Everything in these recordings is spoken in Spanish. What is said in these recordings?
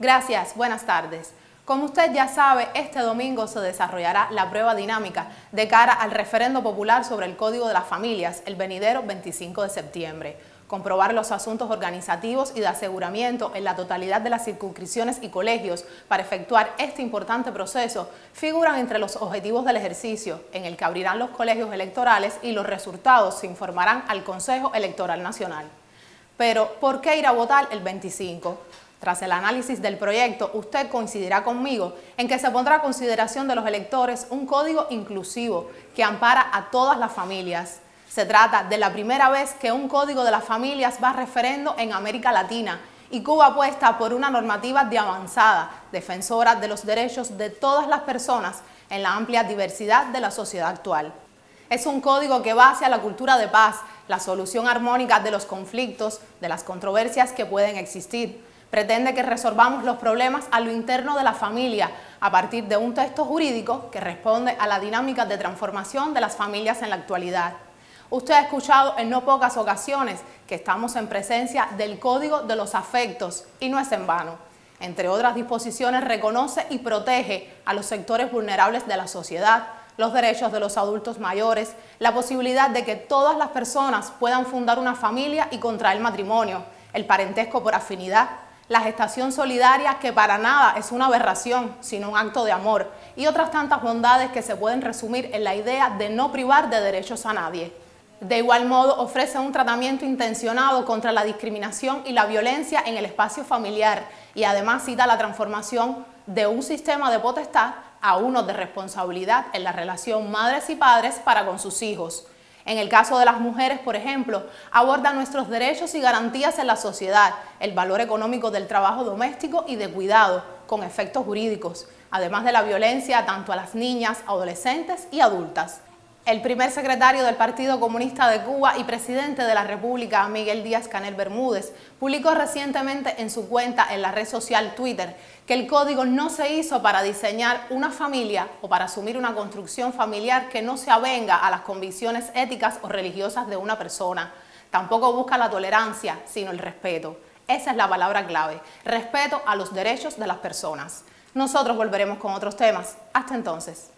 Gracias, buenas tardes. Como usted ya sabe, este domingo se desarrollará la prueba dinámica de cara al referendo popular sobre el Código de las Familias el venidero 25 de septiembre. Comprobar los asuntos organizativos y de aseguramiento en la totalidad de las circunscripciones y colegios para efectuar este importante proceso figuran entre los objetivos del ejercicio, en el que abrirán los colegios electorales y los resultados se informarán al Consejo Electoral Nacional. Pero, ¿por qué ir a votar el 25? Tras el análisis del proyecto, usted coincidirá conmigo en que se pondrá a consideración de los electores un código inclusivo que ampara a todas las familias. Se trata de la primera vez que un código de las familias va a referendo en América Latina y Cuba apuesta por una normativa de avanzada, defensora de los derechos de todas las personas en la amplia diversidad de la sociedad actual. Es un código que va hacia la cultura de paz, la solución armónica de los conflictos, de las controversias que pueden existir Pretende que resolvamos los problemas a lo interno de la familia a partir de un texto jurídico que responde a la dinámica de transformación de las familias en la actualidad. Usted ha escuchado en no pocas ocasiones que estamos en presencia del Código de los Afectos y no es en vano. Entre otras disposiciones reconoce y protege a los sectores vulnerables de la sociedad, los derechos de los adultos mayores, la posibilidad de que todas las personas puedan fundar una familia y contraer matrimonio, el parentesco por afinidad, la gestación solidaria, que para nada es una aberración, sino un acto de amor, y otras tantas bondades que se pueden resumir en la idea de no privar de derechos a nadie. De igual modo, ofrece un tratamiento intencionado contra la discriminación y la violencia en el espacio familiar y además cita la transformación de un sistema de potestad a uno de responsabilidad en la relación madres y padres para con sus hijos. En el caso de las mujeres, por ejemplo, aborda nuestros derechos y garantías en la sociedad, el valor económico del trabajo doméstico y de cuidado, con efectos jurídicos, además de la violencia tanto a las niñas, adolescentes y adultas. El primer secretario del Partido Comunista de Cuba y presidente de la República, Miguel Díaz Canel Bermúdez, publicó recientemente en su cuenta en la red social Twitter que el código no se hizo para diseñar una familia o para asumir una construcción familiar que no se avenga a las convicciones éticas o religiosas de una persona. Tampoco busca la tolerancia, sino el respeto. Esa es la palabra clave, respeto a los derechos de las personas. Nosotros volveremos con otros temas. Hasta entonces.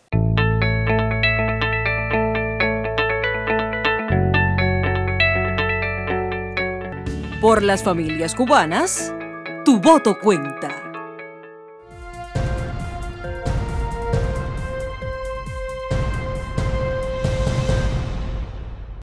Por las familias cubanas, tu voto cuenta.